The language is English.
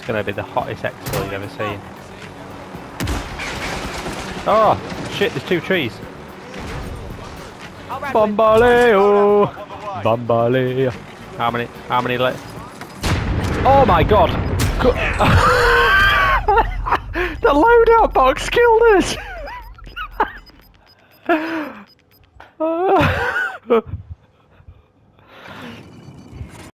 It's going to be the hottest expo you've ever seen. Oh, shit, there's two trees. Bombaleo! Bombaleo. How many, how many left? Oh my god! The loadout box killed us!